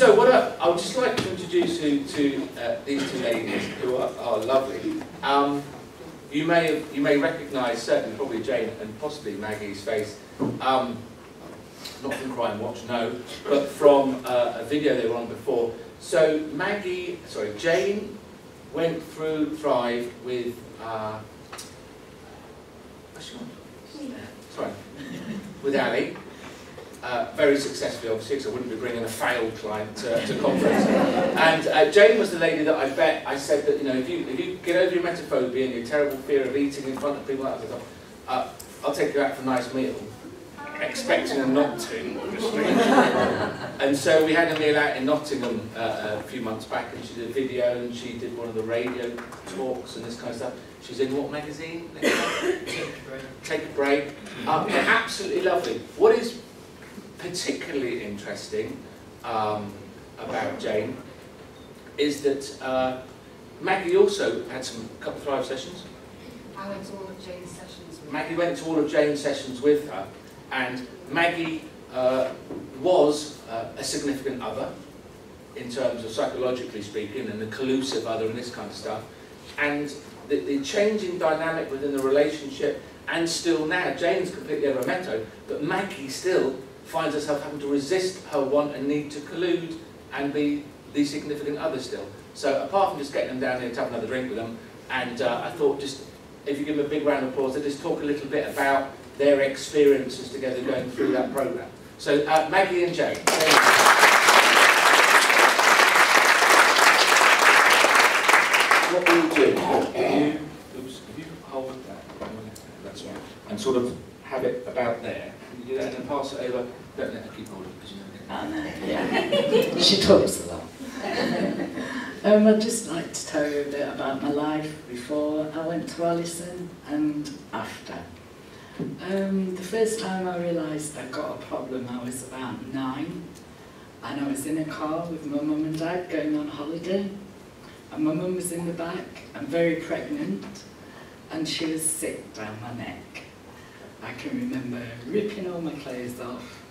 so what I, I would just like to introduce you to uh, these two ladies who are, are lovely. Um, you may you may recognise certainly probably Jane and possibly Maggie's face. Um, not from Crime Watch, no, but from uh, a video they were on before. So Maggie, sorry, Jane went through Thrive with. Uh, what's she called? Sorry, with Ali uh, very successfully, obviously, because I wouldn't be bringing a failed client to, to conference. and uh, Jane was the lady that I bet I said that, you know, if you, if you get over your emetophobia and your terrible fear of eating in front of people like that, uh, I'll take you out for a nice meal. Expecting them not to, obviously. and so we had a meal out in Nottingham uh, a few months back, and she did a video, and she did one of the radio talks and this kind of stuff. She's in what magazine? Take a break. Take a break. Um, absolutely lovely. What is particularly interesting um, about Jane is that uh, Maggie also had some couple of Thrive sessions. I went to all of Jane's sessions with Maggie went to all of Jane's sessions with her, and Maggie uh, was uh, a significant other in terms of psychologically speaking, and the collusive other and this kind of stuff. And the, the changing dynamic within the relationship, and still now, Jane's completely over Meto, but Maggie still finds herself having to resist her want and need to collude and be the significant other still. So apart from just getting them down here to have another drink with them, and uh, I thought just, if you give them a big round of applause, they just talk a little bit about their experiences together going through that programme. So uh, Maggie and Jane. What we'll do, you, oops, you hold that, that's right, and sort of have it about there, you do that and then pass it over don't let her keep holding because you know. I know, yeah. she talks a lot. um, I'd just like to tell you a bit about my life before I went to Alison and after. Um, the first time I realised I'd got a problem, I was about nine, and I was in a car with my mum and dad going on holiday, and my mum was in the back, and very pregnant, and she was sick down my neck. I can remember ripping all my clothes off,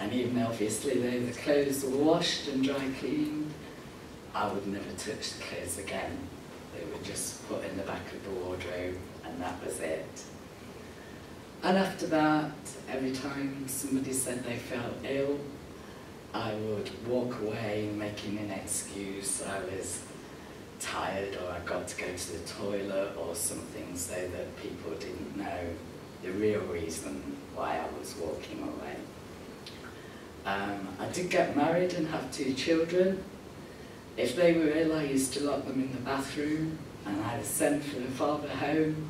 and even obviously though the clothes were washed and dry cleaned, I would never touch the clothes again. They were just put in the back of the wardrobe and that was it. And after that, every time somebody said they felt ill, I would walk away making an excuse. I was tired or I got to go to the toilet or something so that people didn't know the real reason why I was walking away. Um, I did get married and have two children. If they were ill, I used to lock them in the bathroom and either send for the father home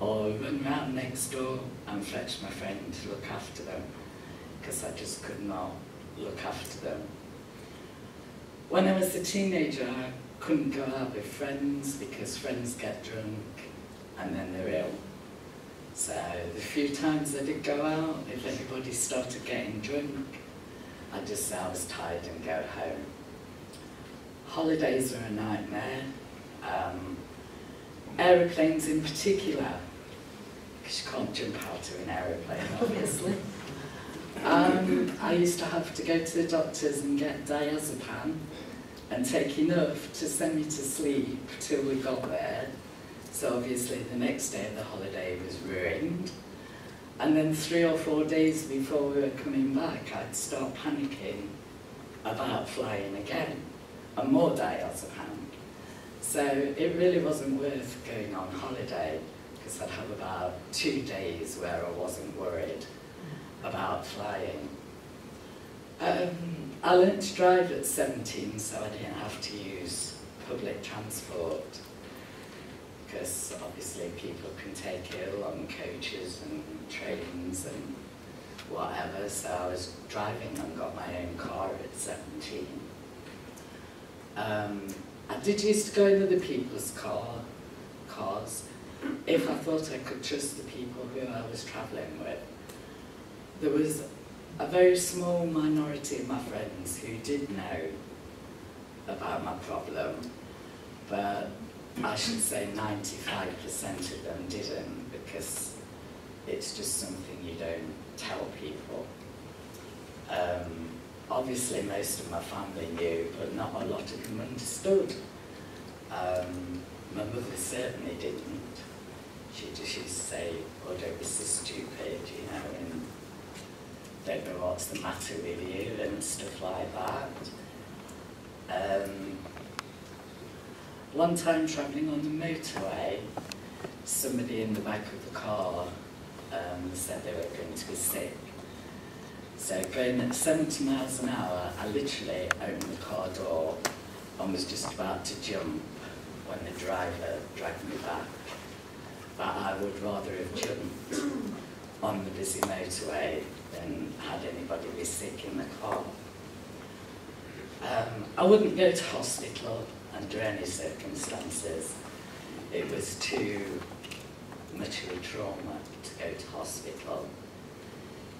or run round next door and fetch my friend to look after them because I just could not look after them. When I was a teenager, I couldn't go out with friends because friends get drunk and then they're ill. So the few times I did go out, if anybody started getting drunk, I just say I was tired and go home. Holidays are a nightmare. Um, aeroplanes in particular, because you can't jump out of an aeroplane, obviously. Um, I used to have to go to the doctors and get diazepam and take enough to send me to sleep till we got there. So obviously the next day of the holiday was ruined. And then three or four days before we were coming back, I'd start panicking about flying again, and more diazepam. So it really wasn't worth going on holiday, because I'd have about two days where I wasn't worried about flying. Um, I learned to drive at 17, so I didn't have to use public transport because obviously people can take ill on coaches and trains and whatever, so I was driving and got my own car at 17. Um, I did used to go in other people's car, cars if I thought I could trust the people who I was travelling with. There was a very small minority of my friends who did know about my problem, but I should say 95% of them didn't because it's just something you don't tell people. Um, obviously most of my family knew, but not a lot of them understood. Um, my mother certainly didn't. She just used to say, oh, don't be so stupid, you know, and don't know what's the matter with you and stuff like that. Um, one time travelling on the motorway, somebody in the back of the car um, said they were going to be sick. So going at 70 miles an hour, I literally opened the car door and was just about to jump when the driver dragged me back. But I would rather have jumped on the busy motorway than had anybody be sick in the car. Um, I wouldn't go to hospital under any circumstances. It was too much of a trauma to go to hospital.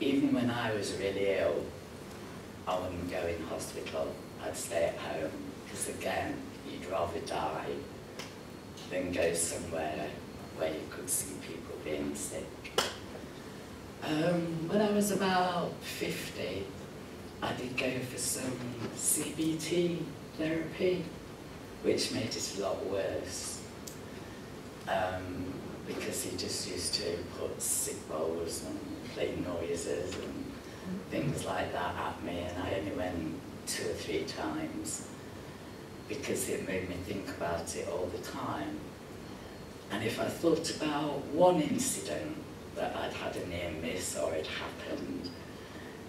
Even when I was really ill, I wouldn't go in hospital. I'd stay at home because again, you'd rather die than go somewhere where you could see people being sick. Um, when I was about 50, I did go for some CBT therapy, which made it a lot worse. Um, because he just used to put sick bowls and play noises and things like that at me, and I only went two or three times because it made me think about it all the time. And if I thought about one incident that I'd had a near miss or it happened,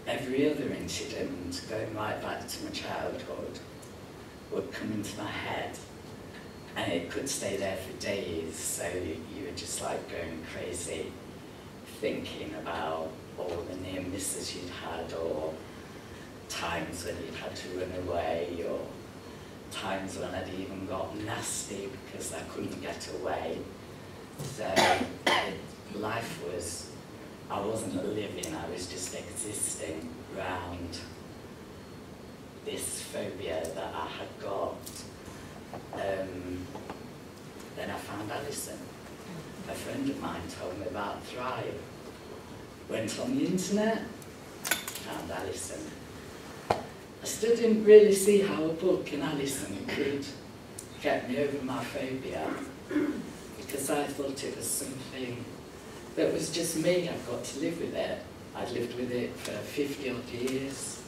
every other incident, going right back to my childhood, would come into my head. And it could stay there for days, so you were just like going crazy, thinking about all the near misses you'd had, or times when you'd had to run away, or times when I'd even got nasty because I couldn't get away. So life was, I wasn't living, I was just existing around this phobia that I had got. Um, then I found Alison. A friend of mine told me about Thrive. Went on the internet, found Alison. I still didn't really see how a book in Alison could get me over my phobia because I thought it was something that was just me. I've got to live with it. I'd lived with it for 50 odd years.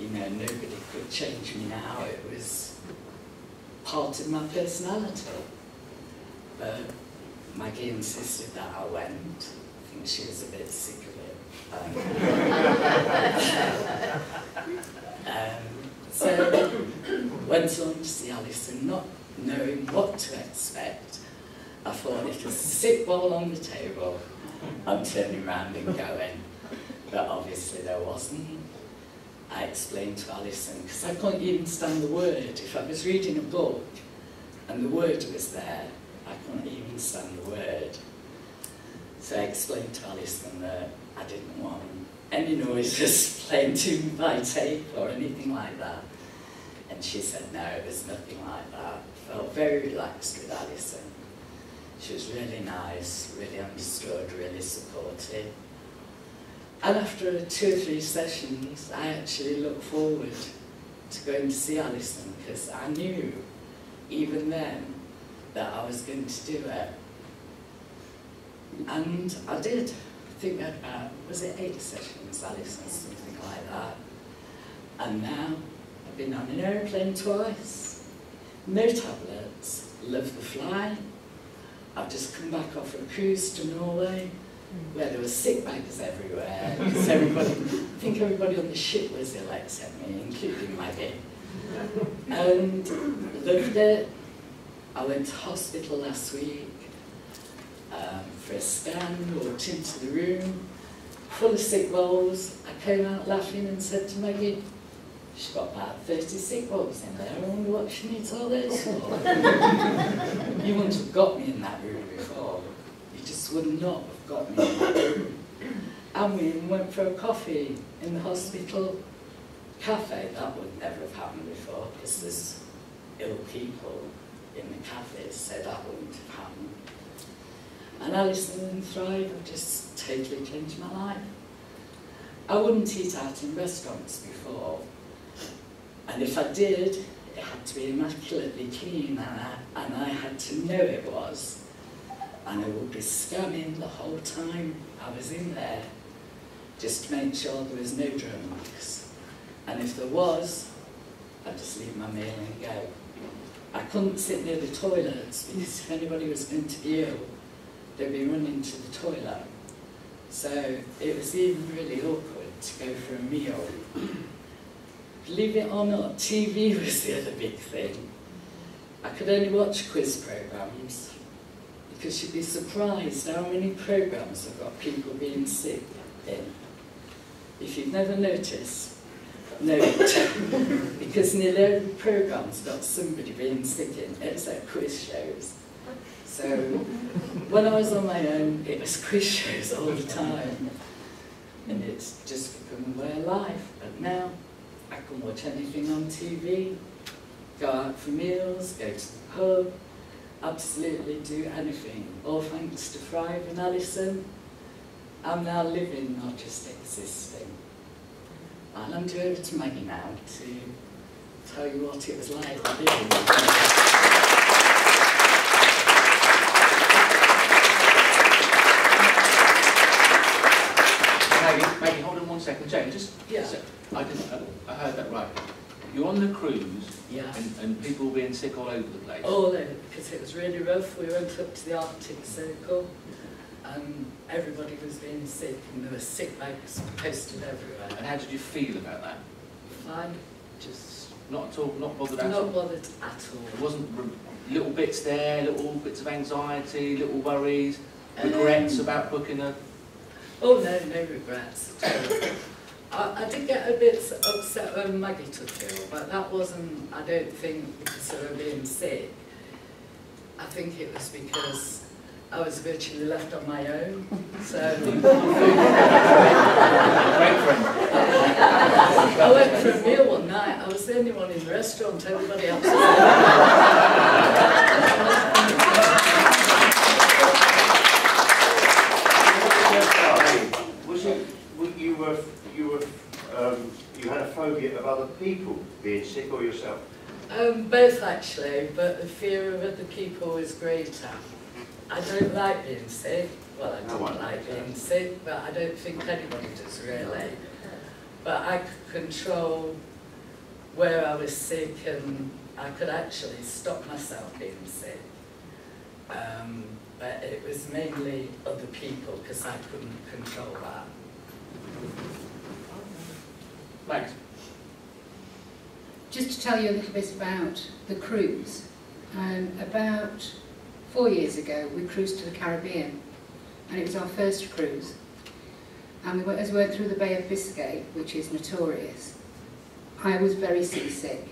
You know, nobody could change me now. It was part of my personality. But Maggie insisted that I went. I think she was a bit sick of it. Um, um, so went on to see Alison, not knowing what to expect. I thought it was sick ball on the table. I'm turning around and going. But obviously there wasn't. I explained to Alison, because I couldn't even stand the word. If I was reading a book and the word was there, I couldn't even stand the word. So I explained to Alison that I didn't want any noises playing to me by tape or anything like that. And she said, no, it was nothing like that. I felt very relaxed with Alison. She was really nice, really understood, really supportive. And after two or three sessions, I actually looked forward to going to see Alison because I knew, even then, that I was going to do it. And I did. I think we was it eight sessions, Alison, something like that. And now, I've been on an aeroplane twice, no tablets, love the fly. I've just come back off a cruise to Norway, where there were sick bags everywhere, because everybody, I think everybody on the ship was ill except me, including my Maggie. And loved it. I went to hospital last week um, for a scan, walked into the room, full of sick balls. I came out laughing and said to Maggie, she's got about 30 sick balls in there, I wonder what she needs all those for. you wouldn't have got me in that room before. You just would not have got me. And we went for a coffee in the hospital cafe. That would never have happened before because there's ill people in the cafes, so that wouldn't have happened. And Alison and Thrive have just totally changed my life. I wouldn't eat out in restaurants before. And if I did, it had to be immaculately clean and I, and I had to know it was. And I would be scanning the whole time I was in there just to make sure there was no drunks. And if there was, I'd just leave my meal and go. I couldn't sit near the toilets because if anybody was going to be they'd be running to the toilet. So it was even really awkward to go for a meal. Believe it or not, TV was the other big thing. I could only watch quiz programs because you'd be surprised how many programs have got people being sick in. If you've never noticed, note, because nearly every program's got somebody being sick in, except quiz shows. So when I was on my own, it was quiz shows all the time. And it's just become a way of life. But now, I can watch anything on TV, go out for meals, go to the pub, absolutely do anything. All thanks to Thrive and Alison. I'm now living, not just existing. And I'm going over to Maggie now to tell you what it was like living. Maggie, Maggie, hold on one second. Jane, just... Yeah. I, didn't, I heard that right. You're on the cruise Yeah. and, and people being sick all over the place. All over, because it was really rough. We went up to the Arctic Circle and everybody was being sick and there were sick bags posted everywhere. And how did you feel about that? Fine, Just not at all, not bothered at all? not bothered at all. wasn't little bits there, little bits of anxiety, little worries, regrets Um, about booking a... Oh no, no regrets. I, I did get a bit upset when Maggie took ill, but that wasn't, I don't think, because of her being sick. I think it was because I was virtually left on my own. So I went for a meal one night. I was the only one in the restaurant. Everybody else phobia of other people being sick or yourself? Um, both actually, but the fear of other people is greater. I don't like being sick. Well, I don't one like does. being sick, but I don't think anybody does really. But I could control where I was sick and I could actually stop myself being sick. Um, but it was mainly other people because I couldn't control that. Max, Just to tell you a little bit about the cruise, um, about four years ago we cruised to the Caribbean and it was our first cruise. And we went, as we went through the Bay of Biscay, which is notorious, I was very seasick.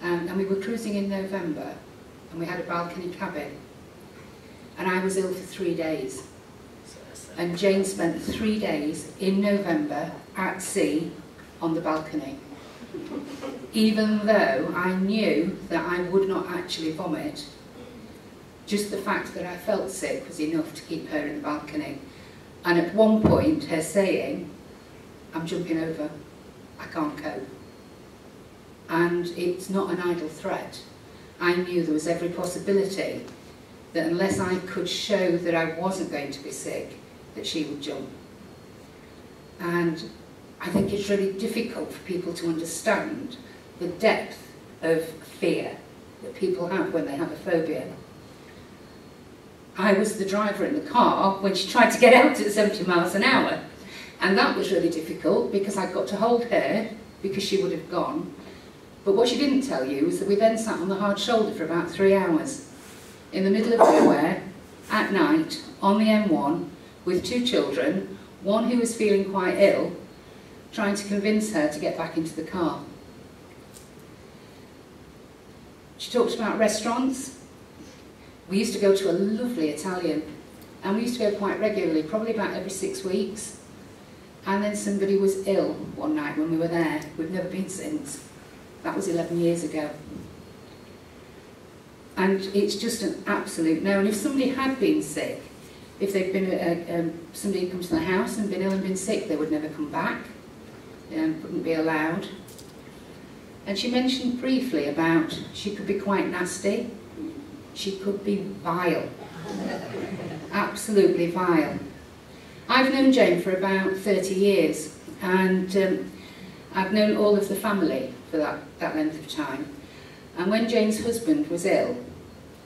Um, and we were cruising in November and we had a balcony cabin. And I was ill for three days. And Jane spent three days in November at sea on the balcony. Even though I knew that I would not actually vomit, just the fact that I felt sick was enough to keep her in the balcony. And at one point, her saying, I'm jumping over, I can't cope. And it's not an idle threat. I knew there was every possibility that unless I could show that I wasn't going to be sick, that she would jump. And I think it's really difficult for people to understand the depth of fear that people have when they have a phobia. I was the driver in the car when she tried to get out at 70 miles an hour. And that was really difficult because I got to hold her because she would have gone. But what she didn't tell you is that we then sat on the hard shoulder for about three hours in the middle of nowhere at night on the M1 with two children, one who was feeling quite ill, trying to convince her to get back into the car. She talked about restaurants. We used to go to a lovely Italian, and we used to go quite regularly, probably about every six weeks. And then somebody was ill one night when we were there. We've never been since. That was 11 years ago. And it's just an absolute no. And if somebody had been sick, If they'd been, uh, um, somebody had come to the house and been ill and been sick, they would never come back, um, wouldn't be allowed. And she mentioned briefly about she could be quite nasty, she could be vile, absolutely vile. I've known Jane for about 30 years and um, I've known all of the family for that, that length of time. And when Jane's husband was ill,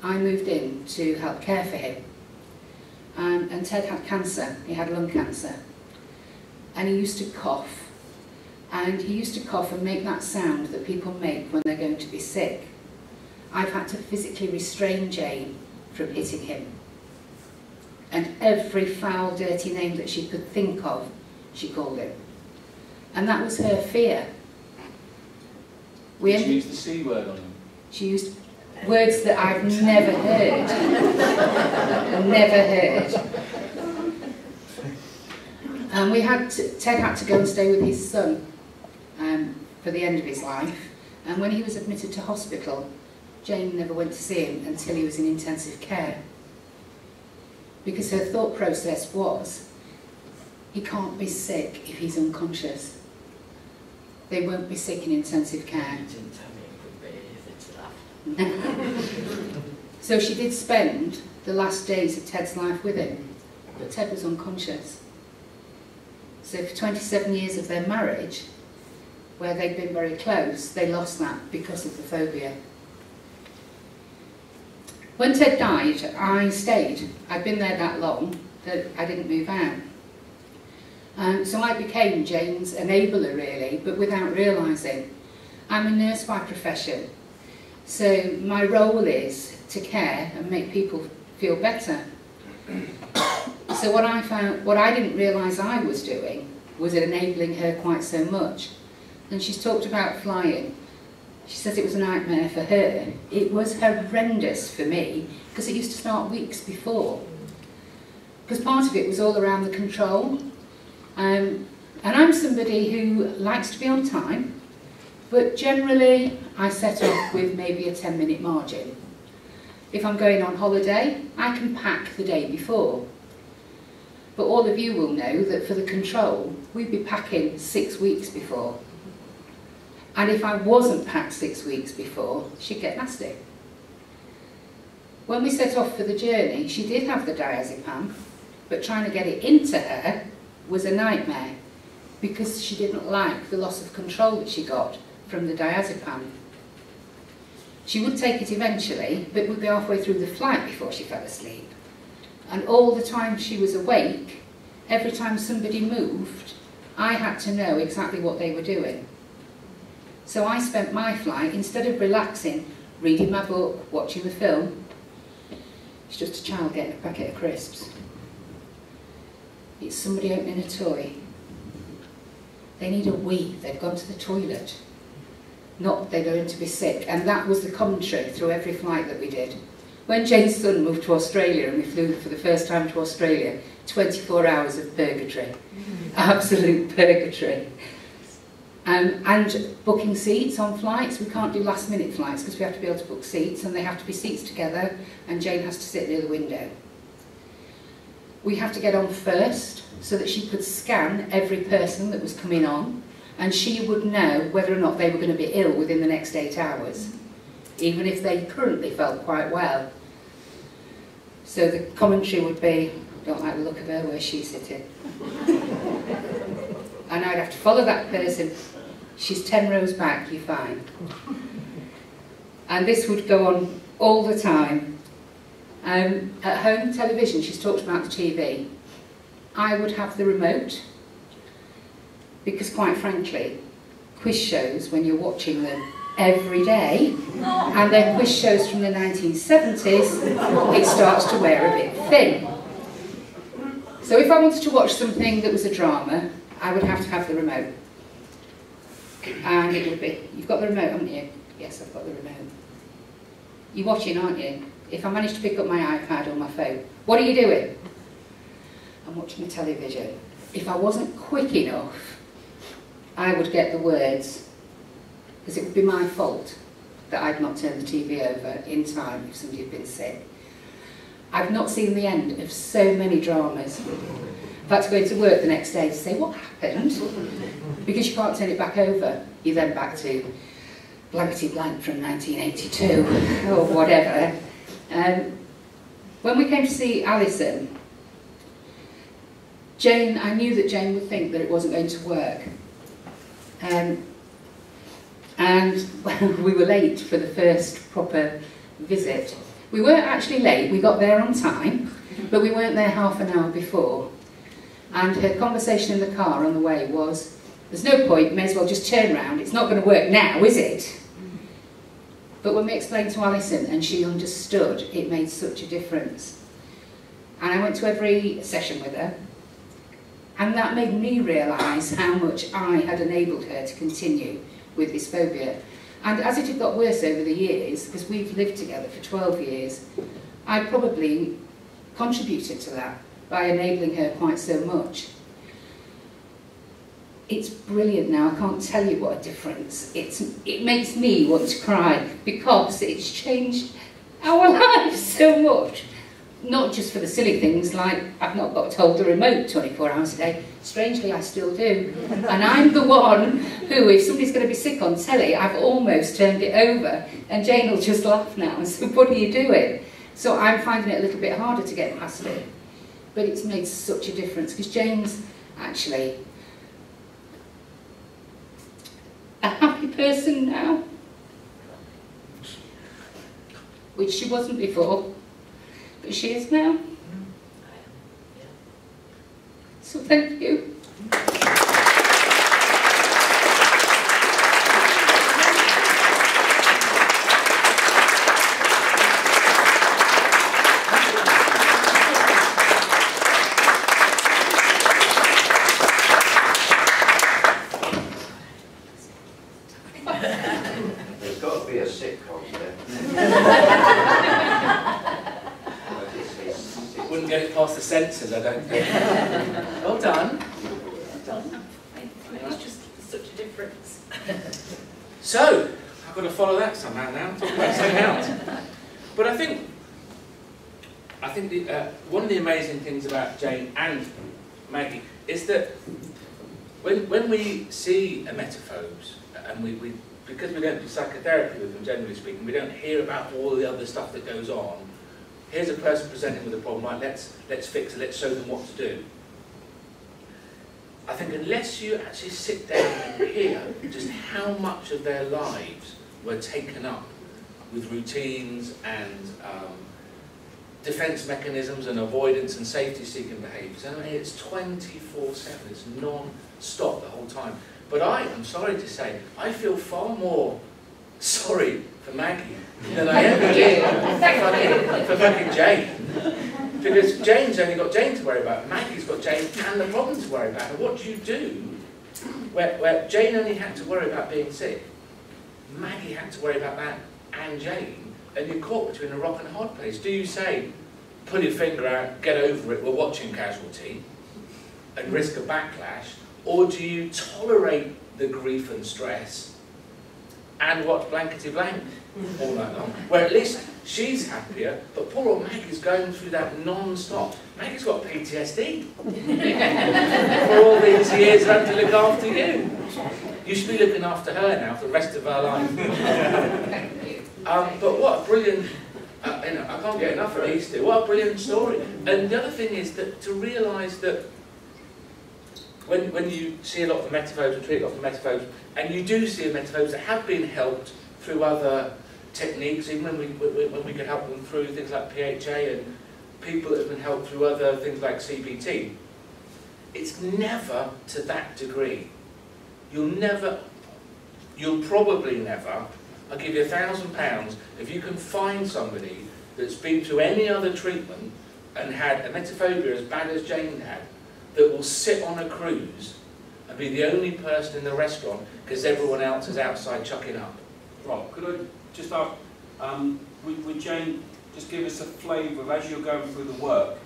I moved in to help care for him. Um, and Ted had cancer, he had lung cancer. And he used to cough. And he used to cough and make that sound that people make when they're going to be sick. I've had to physically restrain Jane from hitting him. And every foul, dirty name that she could think of, she called him. And that was her fear. We she used the C word on him? She used words that I've never heard. never heard. And we had to, Ted had to go and stay with his son um, for the end of his life. And when he was admitted to hospital, Jane never went to see him until he was in intensive care. Because her thought process was, he can't be sick if he's unconscious. They won't be sick in intensive care. so she did spend the last days of Ted's life with him, but Ted was unconscious. So for 27 years of their marriage, where they'd been very close, they lost that because of the phobia. When Ted died, I stayed. I'd been there that long that I didn't move out. Um, so I became Jane's enabler really, but without realising. I'm a nurse by profession, so my role is to care and make people feel better. So what I found, what I didn't realise I was doing was enabling her quite so much. And she's talked about flying. She says it was a nightmare for her. It was horrendous for me because it used to start weeks before. Because part of it was all around the control. Um, and I'm somebody who likes to be on time, but generally I set off with maybe a 10 minute margin. If I'm going on holiday, I can pack the day before. But all of you will know that for the control, we'd be packing six weeks before. And if I wasn't packed six weeks before, she'd get nasty. When we set off for the journey, she did have the diazepam, but trying to get it into her was a nightmare because she didn't like the loss of control that she got from the diazepam. She would take it eventually, but would be halfway through the flight before she fell asleep. And all the time she was awake, every time somebody moved, I had to know exactly what they were doing. So I spent my flight, instead of relaxing, reading my book, watching the film, it's just a child getting a packet of crisps. It's somebody opening a toy. They need a wee, they've gone to the toilet. Not they're going to be sick. And that was the commentary through every flight that we did. When Jane's son moved to Australia and we flew for the first time to Australia, 24 hours of purgatory. Mm. Absolute purgatory. Um, and booking seats on flights. We can't do last minute flights because we have to be able to book seats and they have to be seats together and Jane has to sit near the window. We have to get on first so that she could scan every person that was coming on and she would know whether or not they were going to be ill within the next eight hours, even if they currently felt quite well. So the commentary would be, don't like the look of her, where she's sitting? and I'd have to follow that person She's 10 rows back, you're fine. And this would go on all the time. Um, at home television, she's talked about the TV. I would have the remote, because quite frankly, quiz shows, when you're watching them every day, and they're quiz shows from the 1970s, it starts to wear a bit thin. So if I wanted to watch something that was a drama, I would have to have the remote and it would be, you've got the remote, haven't you? Yes, I've got the remote. You're watching, aren't you? If I manage to pick up my iPad or my phone, what are you doing? I'm watching the television. If I wasn't quick enough, I would get the words, because it would be my fault that I'd not turned the TV over in time if somebody had been sick. I've not seen the end of so many dramas. I've had to go into work the next day to say, what happened? Because you can't turn it back over. You're then back to blankety blank from 1982 or whatever. Um, when we came to see Alison, Jane, I knew that Jane would think that it wasn't going to work. Um, and we were late for the first proper visit. We weren't actually late, we got there on time, but we weren't there half an hour before. And her conversation in the car on the way was, there's no point, may as well just turn around, it's not going to work now, is it? But when we explained to Alison and she understood, it made such a difference. And I went to every session with her, and that made me realise how much I had enabled her to continue with this phobia. And as it had got worse over the years, because we've lived together for 12 years, I probably contributed to that by enabling her quite so much. It's brilliant now, I can't tell you what a difference. It's, it makes me want to cry because it's changed our lives so much. Not just for the silly things like I've not got to hold the remote 24 hours a day. Strangely, I still do. And I'm the one who, if somebody's going to be sick on telly, I've almost turned it over. And Jane will just laugh now and say, what are you doing? So I'm finding it a little bit harder to get past it. But it's made such a difference because Jane's actually a happy person now. Which she wasn't before, but she is now. Mm-hmm. So thank you. Mm-hmm. There's got to be a sitcom there. It's- it's- it's- Wouldn't get it past censors, I don't think. well done. Done. It's just such a difference. So, I've got to follow that somehow now, talk about something else. But I think, I think the, uh, one of the amazing things about Jane and Maggie is that when, when we see emetophobes, and we, we, because we don't do psychotherapy with them, generally speaking, we don't hear about all the other stuff that goes on. Here's a person presenting with a problem, right, let's, let's fix it, let's show them what to do. I think unless you actually sit down and hear just how much of their lives were taken up with routines and um, defence mechanisms and avoidance and safety-seeking behaviours. I mean, it's 24-7, it's non-stop the whole time. But I am sorry to say, I feel far more sorry for Maggie than I ever did for fucking, for fucking Jane. Because Jane's only got Jane to worry about, Maggie's got Jane and the problem to worry about. And what do you do where, where Jane only had to worry about being sick? Maggie had to worry about that and Jane, and you're caught between a rock and a hard place. Do you say, pull your finger out, get over it, we're watching Casualty, and risk a backlash, or do you tolerate the grief and stress and watch blankety blank all night long? Where at least she's happier, but poor old Maggie's going through that non-stop. Maggie's got PTSD for all these years having to look after you. You should be looking after her now for the rest of her life. um, but what a brilliant, uh, you know, I can't get enough of these two. What a brilliant story. And the other thing is that to realise that when, when you see a lot of emetophobes and treat a lot of emetophobes, and you do see emetophobes that have been helped through other techniques, even when we, when we can help them through things like PHA and people that have been helped through other things like CBT, it's never to that degree. You'll never, you'll probably never, I'll give you a thousand pounds, if you can find somebody that's been through any other treatment and had emetophobia as bad as Jane had, that will sit on a cruise and be the only person in the restaurant because everyone else is outside chucking up. Rob, could I just ask, um, would, would Jane just give us a flavour of, as you're going through the work,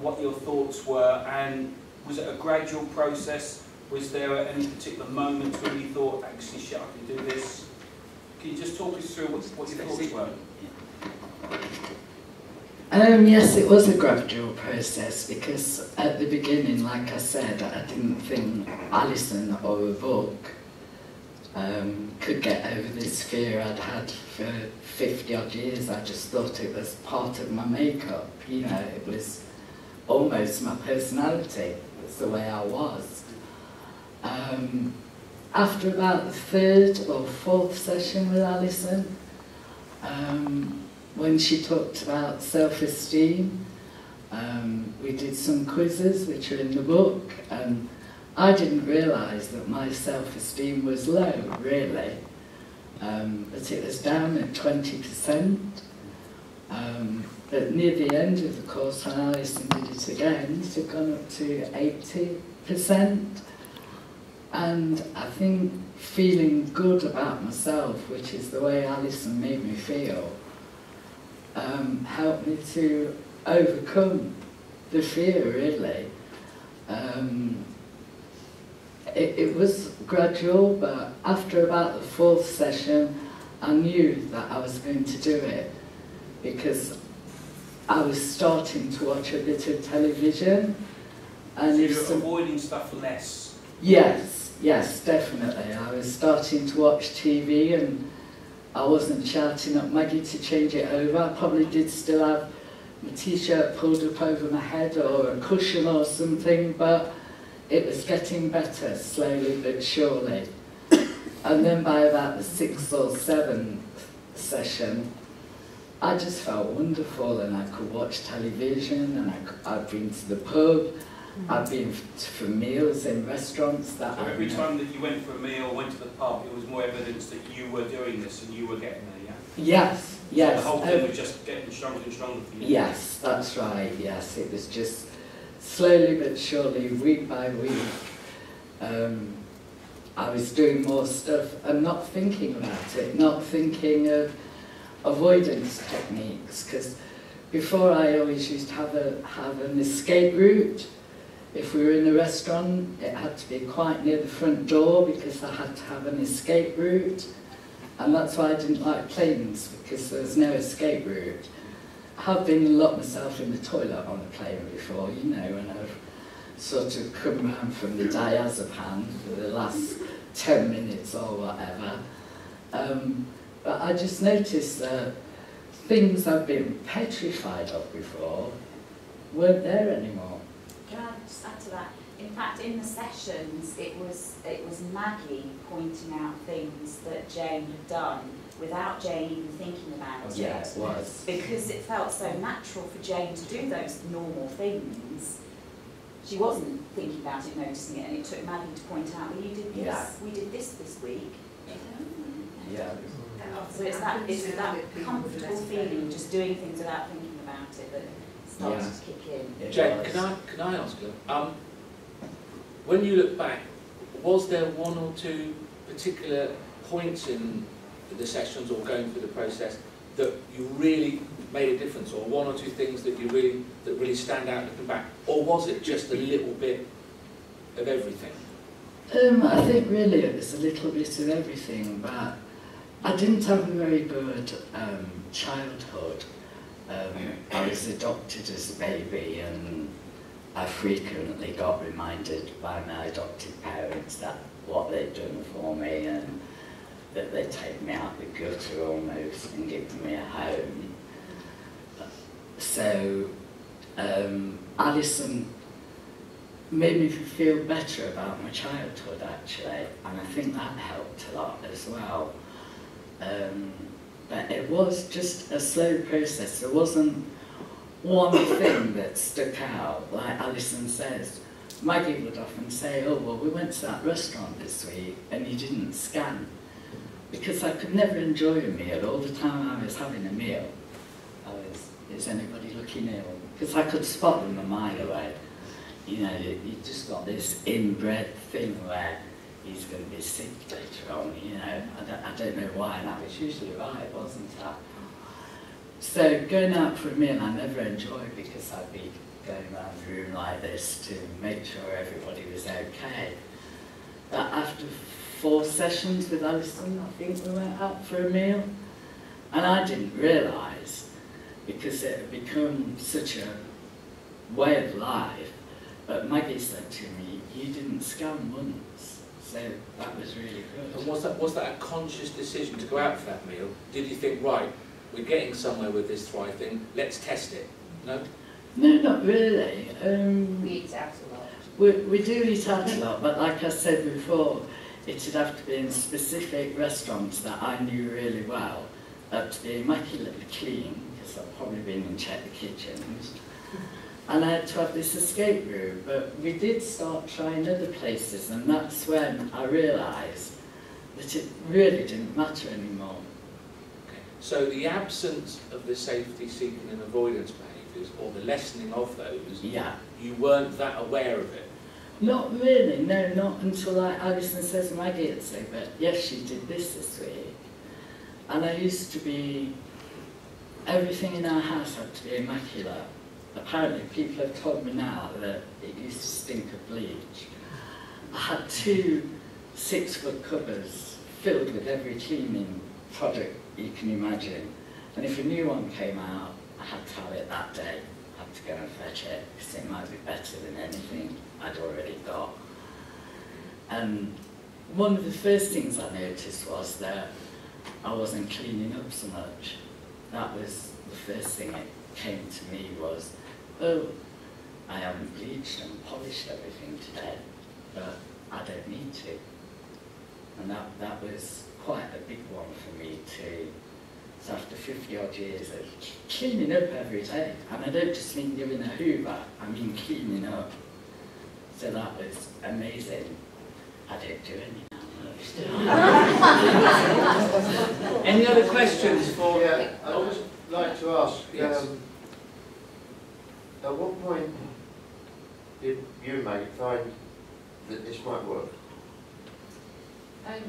what your thoughts were, and was it a gradual process? Was there at any particular moment when you thought, actually, shit, I can do this? Can you just talk us through what, what your thoughts were? Um, yes, it was a gradual process because at the beginning, like I said, I didn't think Alison or book um, could get over this fear I'd had for 50 odd years. I just thought it was part of my makeup, you know, it was almost my personality, it's the way I was. Um, after about the third or fourth session with Alison, um, when she talked about self-esteem, um, we did some quizzes which are in the book, and I didn't realise that my self-esteem was low, really. Um, but it was down at 20%. Um, but near the end of the course, when Alison did it again, it had gone up to 80%. And I think feeling good about myself, which is the way Alison made me feel, um, helped me to overcome the fear, really. Um, it, it was gradual, but after about the fourth session, I knew that I was going to do it because I was starting to watch a bit of television. And so you're some, avoiding stuff less. yes, yes, definitely. I was starting to watch TV and I wasn't shouting at Maggie to change it over. I probably did still have my t-shirt pulled up over my head or a cushion or something, but it was getting better slowly but surely. and then by about the sixth or seventh session, I just felt wonderful and I could watch television and I'd been to the pub, I'd been for meals in restaurants that So every time that you went for a meal, went to the pub, it was more evidence that you were doing this and you were getting there, yeah? Yes, yes. So the whole thing was just getting stronger and stronger for you. Yes, that's right. Yes, it was just slowly but surely, week by week, um, I was doing more stuff and not thinking about it, not thinking of avoidance techniques. Because before, I always used to have a have an escape route. If we were in a restaurant, it had to be quite near the front door because I had to have an escape route. And that's why I didn't like planes, because there was no escape route. I've been locked myself in the toilet on a plane before, you know, and I've sort of come round from the diazepam for the last 10 minutes or whatever. Um, but I just noticed that things I've been petrified of before weren't there anymore. Just add to that? In fact, in the sessions, it was it was Maggie pointing out things that Jane had done without Jane even thinking about oh, Yeah, it. it was. Because it felt so natural for Jane to do those normal things. She wasn't thinking about it, noticing it, and it took Maggie to point out, well, you did this, we did this this week. Yeah. So it's that, it's that comfortable feeling, just doing things without thinking about it, that starts Yeah. to kick in. It Jane, was. can I, can I ask you, um, when you look back, was there one or two particular points in the sessions or going through the process that you really made a difference, or one or two things that you really, that really stand out looking back? Or was it just a little bit of everything? Um, I think really it was a little bit of everything, but I didn't have a very good um, childhood. Um, I was adopted as a baby and I frequently got reminded by my adopted parents that what they'd done for me and that they'd take me out the gutter almost and give me a home. So um, Alison made me feel better about my childhood actually, and I think that helped a lot as well. Um, but it was just a slow process. There wasn't one thing that stuck out. Like Alison says, Maggie would often say, "Oh well, we went to that restaurant this week and you didn't scan," because I could never enjoy a meal. All the time I was having a meal, I was, "Is anybody looking ill?" Because I could spot them a mile away you know, you, you just got this inbred thing where he's going to be sick later on, you know. I don't, I don't know why, and I was usually right, wasn't I? So going out for a meal I never enjoyed because I'd be going around the room like this to make sure everybody was okay. But after four sessions with Alison, I think we went out for a meal, and I didn't realise because it had become such a way of life. But Maggie said to me, you didn't scan once, so that was really And was that, was that a conscious decision to go out for that meal? Did you think, right, we're getting somewhere with this Thrive thing, let's test it? No? No, not really. Um, We eat out a lot. We, we do eat out a lot, but like I said before, it'd have to be in specific restaurants that I knew really well, that to be immaculately clean, because I've probably been and checked the kitchens. And I had to have this escape route, but we did start trying other places, and that's when I realised that it really didn't matter anymore. Okay. So the absence of the safety seeking and avoidance behaviours, or the lessening of those, Yeah. you weren't that aware of it? Not really, no, not until like Alison says Maggie would say, but yes, she did this this week. And I used to be, everything in our house had to be immaculate. Apparently people have told me now that it used to stink of bleach. I had two six foot cupboards filled with every cleaning product you can imagine. And if a new one came out, I had to have it that day. I had to go and fetch it because it might be better than anything I'd already got. And one of the first things I noticed was that I wasn't cleaning up so much. That was the first thing that came to me was, oh, I haven't bleached and polished everything today, but I don't need to. And that, that was quite a big one for me too. So after 50 odd years of cleaning up every day, and I don't just mean giving a hoover, I mean cleaning up. So that was amazing. I don't do any now. Any other questions for... Yeah, I'd just like to ask, Yes. um, at what point did you, mate, find that this might work? Um,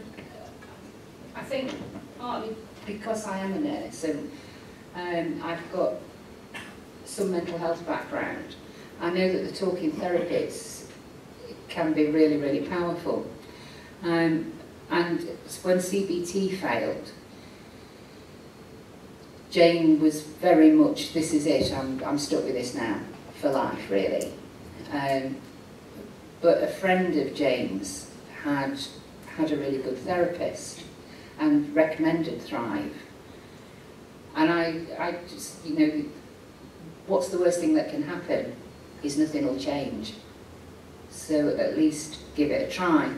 I think partly because I am a nurse and um, I've got some mental health background, I know that the talking therapies can be really, really powerful. Um, and when CBT failed, Jane was very much, this is it, I'm, I'm stuck with this now, for life, really. Um, but a friend of James had had a really good therapist and recommended Thrive. And I, I just, you know, what's the worst thing that can happen is nothing will change. So at least give it a try.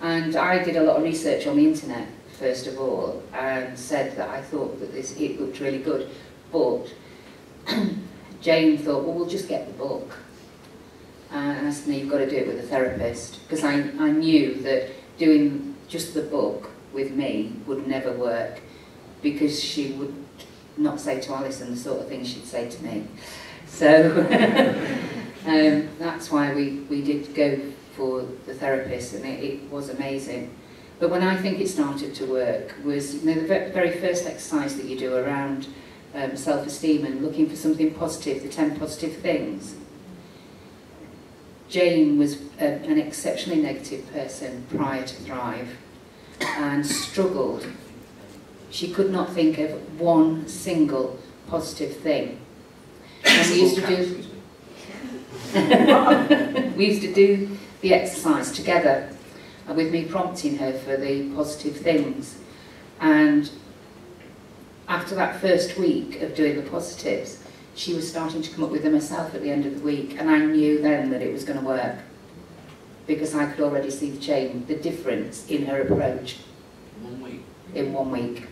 And I did a lot of research on the internet, first of all, and said that I thought that this it looked really good. But Jane thought, well, we'll just get the book. And I said, no, you've got to do it with a therapist. Because I, I knew that doing just the book with me would never work because she would not say to Alison the sort of things she'd say to me. So um, that's why we, we did go for the therapist and it, it was amazing. But when I think it started to work was you know, the very first exercise that you do around um, self-esteem and looking for something positive, the 10 positive things. Jane was a, an exceptionally negative person prior to Thrive and struggled. She could not think of one single positive thing. And we used to do we used to do the exercise together with me prompting her for the positive things. And after that first week of doing the positives, she was starting to come up with them herself at the end of the week. And I knew then that it was going to work because I could already see the change, the difference in her approach One week. in one week.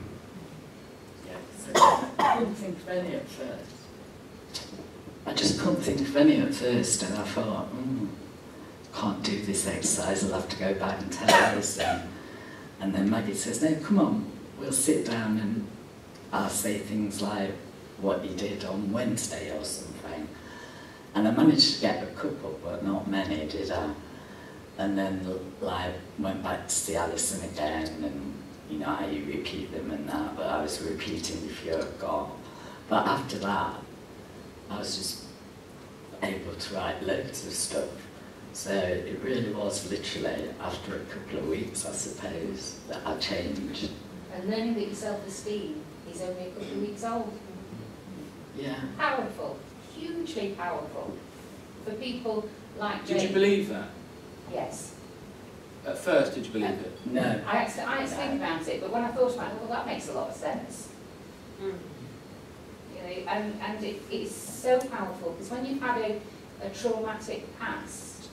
Yeah, so I couldn't think of any at first. I just couldn't think of any at first, and I thought, mm, can't do this exercise, I'll have to go back and tell Alison. And then Maggie says, no, come on, we'll sit down and I'll say things like what you did on Wednesday or something. And I managed to get a couple, but not many, did I? And then like went back to see Alison again and you know how you repeat them and that, but I was repeating if you had got. But after that, I was just able to write loads of stuff. So it really was literally after a couple of weeks, I suppose, that I changed. And learning that your self-esteem is only a couple of weeks old. Yeah. Powerful, hugely powerful. For people like Did you believe that? Yes. At first, did you believe it? No. I had, to, I had to think about it, but when I thought about it, well, that makes a lot of sense. Mm. You know, and, and it, it's so powerful because when you've had a, a traumatic past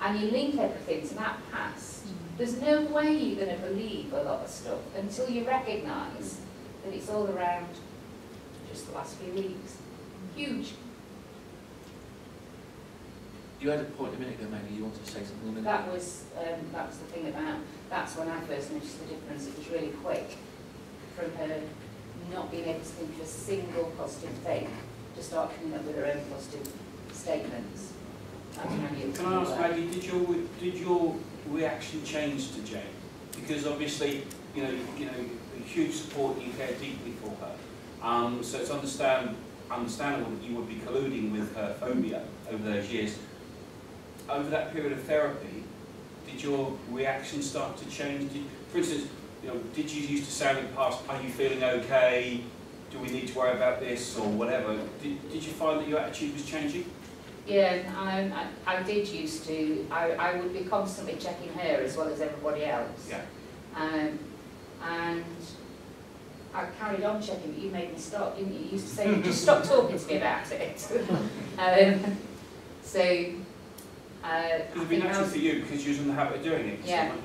and you link everything to that past, there's no way you're going to believe a lot of stuff until you recognise that it's all around just the last few weeks. Huge. You had a point a minute ago, Maggie. You wanted to say something a minute That was, um, that was the thing about, that's when I first noticed the difference. It was really quick from her not being able to think of a single positive thing to start coming up with her own positive statements. That's when I knew it Can I ask worked. Maggie, did your did your reaction change to Jane? Because obviously, you know, you know, a huge support, you care deeply for her. Um, so it's understand, understandable that you would be colluding with her phobia over those years. Over that period of therapy, did your reaction start to change? Did, for instance, you know, did you used to say in the past, "Are you feeling okay? Do we need to worry about this or whatever?" Did, did you find that your attitude was changing? Yeah, I, I, I did used to, I, I would be constantly checking her as well as everybody else. Yeah. Um, and I carried on checking, but you made me stop, didn't you? You used to say, just stop talking to me about it. um, so, uh, It would be think natural was, for you because you was in the habit of doing it. Yeah. weren't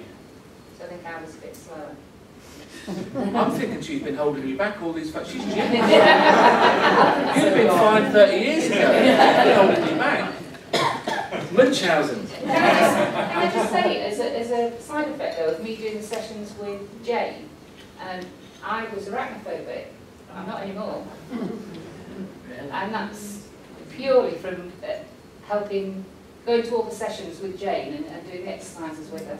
so I think I was a bit slower. I'm thinking she's been holding you back all these. Fa- she's genuine. You'd have been fine 30 years ago. She's been holding you back. Munchausen. Can I just, can I just say, as a, as a side effect though, of me doing the sessions with Jane, um, I was arachnophobic. I'm not anymore. And that's purely from uh, helping, going to all the sessions with Jane and, and doing the exercises with her.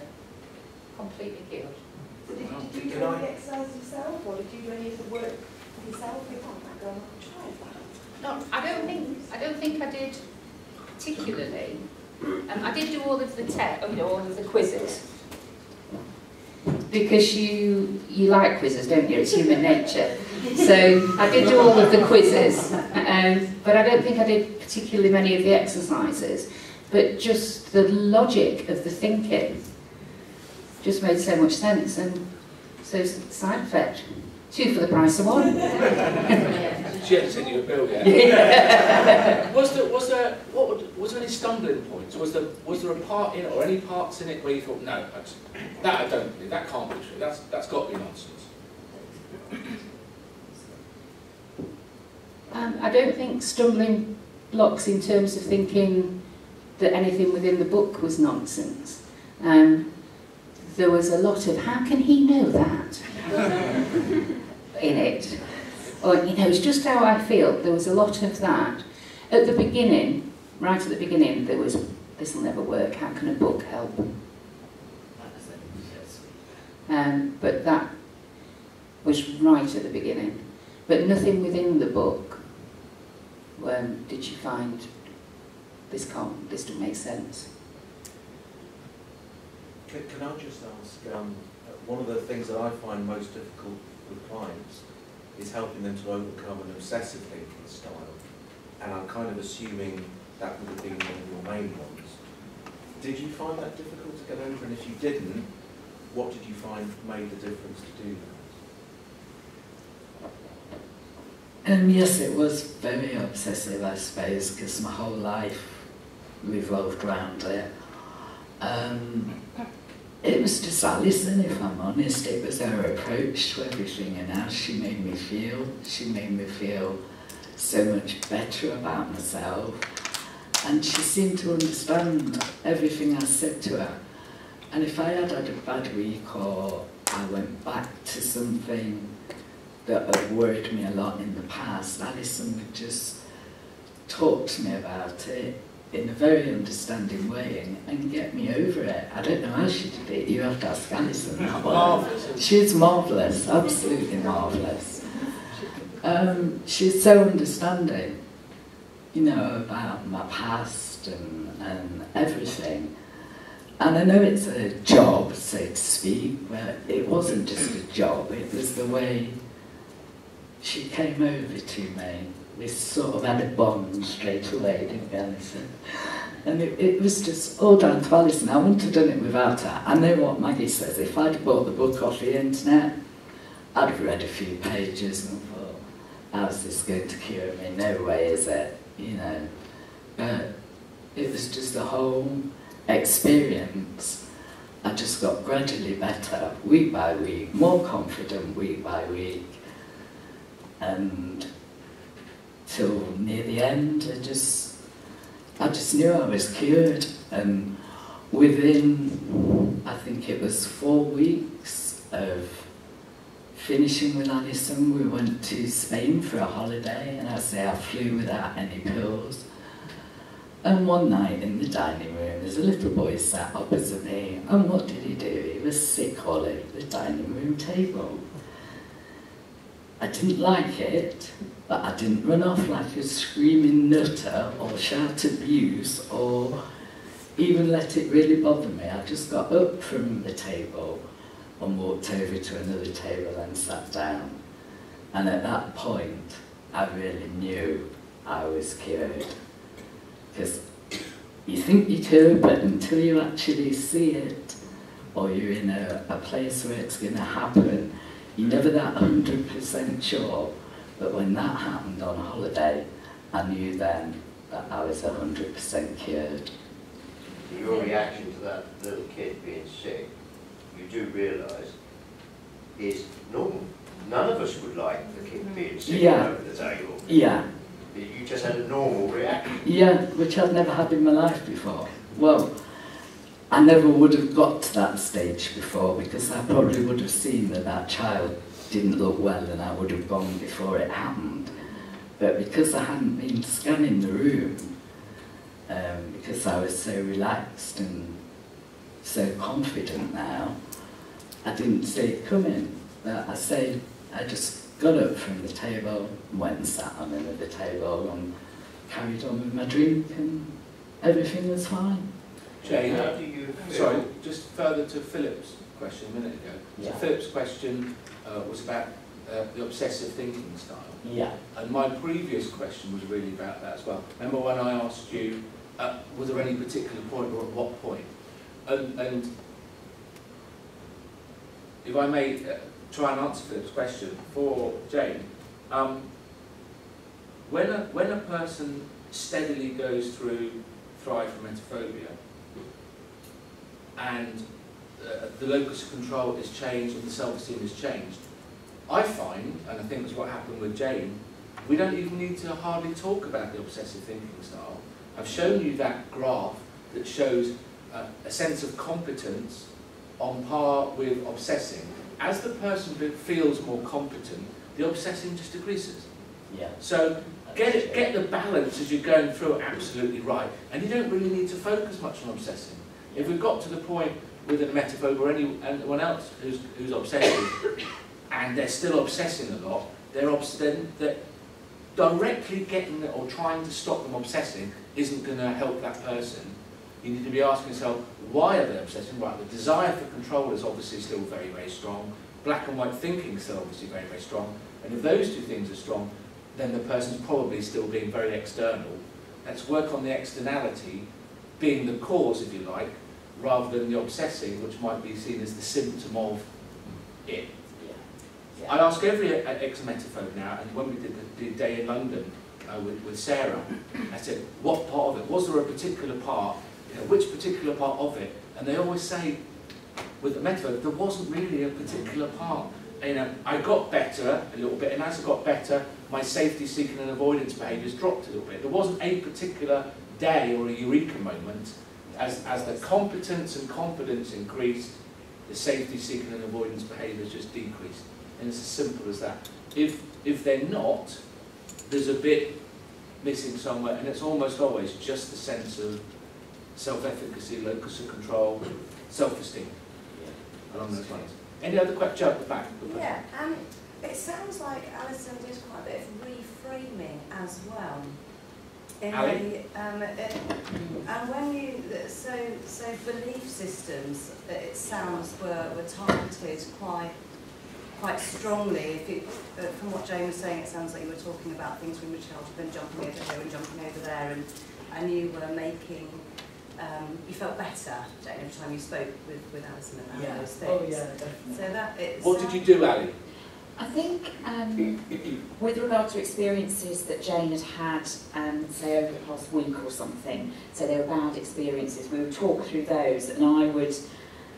Completely cured. So did, did you do Can all I- the exercise yourself, or did you do any of the work yourself? You can't go and try that. No, I don't think I don't think I did particularly. Um, I did do all of the te- oh, you know, all of the quizzes. Because you you like quizzes, don't you? It's human nature. So I did do all of the quizzes, um, but I don't think I did particularly many of the exercises. But just the logic of the thinking just made so much sense, and so side effect. Two for the price of one. She hasn't sent you a bill yet. was there, was there, what would, was there any stumbling points? Was there, was there a part in it or any parts in it where you thought, no, that's, that I don't believe, that can't be true, that's, that's got to be nonsense? Um, I don't think stumbling blocks in terms of thinking that anything within the book was nonsense. Um, there was a lot of, how can he know that? in it. Or, you know, it's just how I feel. There was a lot of that. At the beginning, right at the beginning, there was, this will never work, how can a book help? Um, but that was right at the beginning. But nothing within the book um, did you find this can't, this doesn't make sense. Can, can I just ask, um, one of the things that I find most difficult with clients is helping them to overcome an obsessive thinking style. And I'm kind of assuming that would have been one of your main ones. Did you find that difficult to get over? And if you didn't, what did you find made the difference to do that? Um, yes, it was very obsessive, I suppose, because my whole life revolved around it. Um, it was just Alison, if I'm honest. It was her approach to everything and how she made me feel. She made me feel so much better about myself. And she seemed to understand everything I said to her. And if I had had a bad week or I went back to something that had worried me a lot in the past, Alison would just talk to me about it in a very understanding way and, and get me over it. I don't know how she did it. You have to ask Alison that one. She's marvellous, absolutely marvellous. Um, she's so understanding, you know, about my past and, and everything. And I know it's a job, so to speak, but it wasn't just a job, it was the way she came over to me we sort of had a bond straight away, didn't we, Alison? And it, it was just oh, all down to Alison. I wouldn't have done it without her. I know what Maggie says. If I'd bought the book off the internet, I'd have read a few pages and thought, how's this going to cure me? No way is it, you know. But it was just a whole experience. I just got gradually better, week by week, more confident week by week. And till near the end, I just, I just knew I was cured. And within, I think it was four weeks of finishing with Alison, we went to Spain for a holiday, and I say I flew without any pills. And one night in the dining room, there's a little boy sat opposite me, and what did he do? He was sick all over the dining room table. I didn't like it, but I didn't run off like a screaming nutter or shout abuse or even let it really bother me. I just got up from the table and walked over to another table and sat down. And at that point, I really knew I was cured. Because you think you're cured, but until you actually see it, or you're in a, a place where it's going to happen, you're never that 100% sure. But when that happened on holiday, I knew then that I was 100% cured. Your reaction to that little kid being sick, you do realise, is normal. None of us would like the kid mm-hmm. being sick Yeah. over the table. Yeah, You just had a normal reaction. yeah, which I've never had in my life before. Well, I never would have got to that stage before because I probably would have seen that that child didn't look well and I would have gone before it happened. But because I hadn't been scanning the room, um, because I was so relaxed and so confident now, I didn't see it coming. But I say, I just got up from the table, went and sat on another table and carried on with my drink and everything was fine. Jane, How do you feel? sorry, just further to Philip's question a minute ago. Yeah. So Philip's question uh, was about uh, the obsessive thinking style. Yeah. And my previous question was really about that as well. Remember when I asked you, uh, was there any particular point or at what point? And, and if I may uh, try and answer Philip's question for Jane, um, when, a, when a person steadily goes through Thrive for Emetophobia and uh, the locus of control is changed and the self-esteem is changed, I find, and I think that's what happened with Jane, we don't even need to hardly talk about the obsessive thinking style. I've shown you that graph that shows uh, a sense of competence on par with obsessing. As the person feels more competent, the obsessing just decreases. Yeah. So get it, get the balance as you're going through absolutely right, and you don't really need to focus much on obsessing. If we've got to the point with a emetophobe or anyone else who's, who's obsessive, and they're still obsessing a lot, they're, obs- they're, they're directly getting or trying to stop them obsessing isn't going to help that person. You need to be asking yourself, why are they obsessing? Right, the desire for control is obviously still very, very strong. Black and white thinking is still obviously very, very strong. And if those two things are strong, then the person's probably still being very external. Let's work on the externality being the cause, if you like, rather than the obsessing, which might be seen as the symptom of it. Yeah. I ask every e- ex-emetophobe now, and when we did the, the day in London uh, with, with Sarah, I said, what part of it? Was there a particular part? You know, which particular part of it? And they always say, with the emetophobe, there wasn't really a particular part. You know, I got better a little bit, and as I got better, my safety-seeking and avoidance behaviours dropped a little bit. There wasn't a particular day or a eureka moment. As, as the competence and confidence increased, the safety-seeking and avoidance behaviours just decreased. And it's as simple as that. If, if they're not, there's a bit missing somewhere, and it's almost always just the sense of self-efficacy, locus of control, self-esteem, along those lines. Any other questions? Joe at the back. Yeah, um, it sounds like Alison did quite a bit of reframing as well. In Ali? the, um, it, and when you, so, so belief systems, it sounds were, were targeted quite quite strongly. If it, uh, from what Jane was saying, it sounds like you were talking about things from your childhood and jumping over here and jumping over there, and, and you were making, um, you felt better, Jane, every time you spoke with, with Alison about Yeah. those things. Oh, yeah, definitely. So that it What did you do, Ali? I think um, with regard to experiences that Jane had had, um, say over the past week or something, so they were bad experiences, we would talk through those and I would,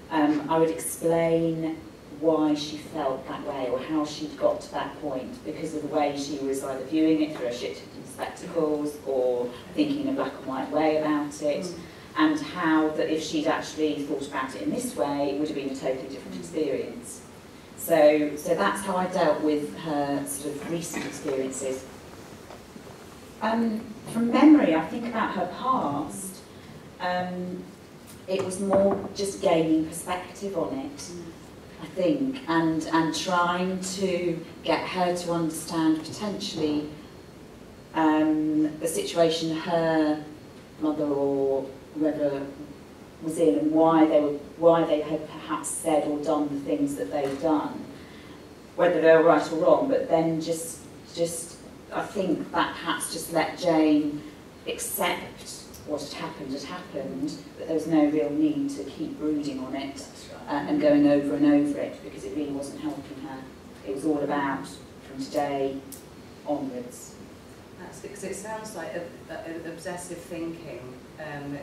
um, I would explain why she felt that way or how she'd got to that point because of the way she was either viewing it through her shit spectacles or thinking in a black and white way about it Mm. and how that if she'd actually thought about it in this way, it would have been a totally different experience. So, so that's how I dealt with her sort of recent experiences. Um, from memory, I think about her past, um, it was more just gaining perspective on it, I think, and, and trying to get her to understand potentially um, the situation her mother or whoever was in and why they were why they had perhaps said or done the things that they'd done, whether they were right or wrong. But then just just I think that perhaps just let Jane accept what had happened had happened, but there was no real need to keep brooding on it That's uh, and going over and over it because it really wasn't helping her. It was all about from today onwards. That's because it sounds like a, a, a obsessive thinking. Um,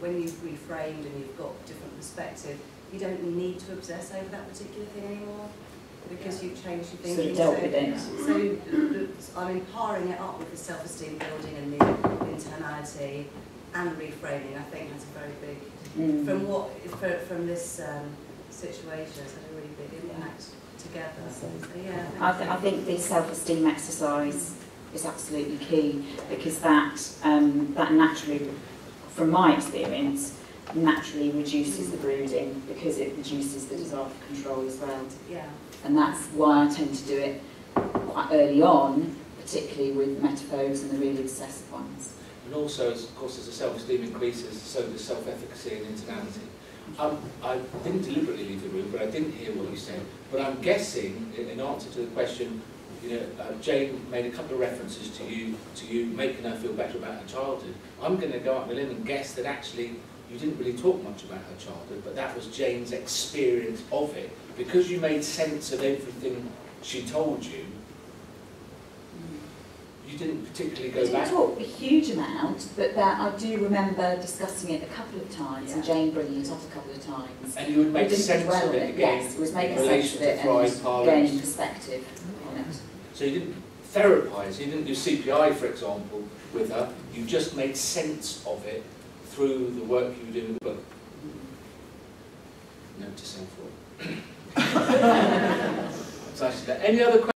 when you've reframed and you've got different perspective, you don't need to obsess over that particular thing anymore because you've changed your Sort thinking. of dealt so, with it. so I'm empowering it up with the self-esteem building and the internality and reframing. I think has a very big Mm. from what for, from this um, situation has had a really big impact together. So yeah, I, th- I think the self-esteem exercise is absolutely key because that um, that naturally, from my experience, naturally reduces the brooding because it reduces the desire for control as well. yeah. And that's why I tend to do it quite early on, particularly with emetophobes and the really obsessive ones. And also, of course, as the self-esteem increases, so does self-efficacy and internality. Um, I didn't deliberately leave the room, but I didn't hear what you said. But I'm guessing, in, in answer to the question, you know, uh, Jane made a couple of references to you, to you making her feel better about her childhood. I'm going to go out on a limb and guess that actually you didn't really talk much about her childhood, but that was Jane's experience of it. Because you made sense of everything she told you, you didn't particularly We go didn't back. talk a huge amount, but that I do remember discussing it a couple of times and Jane bringing it up a couple of times. And you would make sense of it again Yes, it was making in sense of it and gaining perspective on it. So you didn't therapise, you didn't do CBT, for example, with her. You just made sense of it through the work you doing in the book. Self. So, any other questions?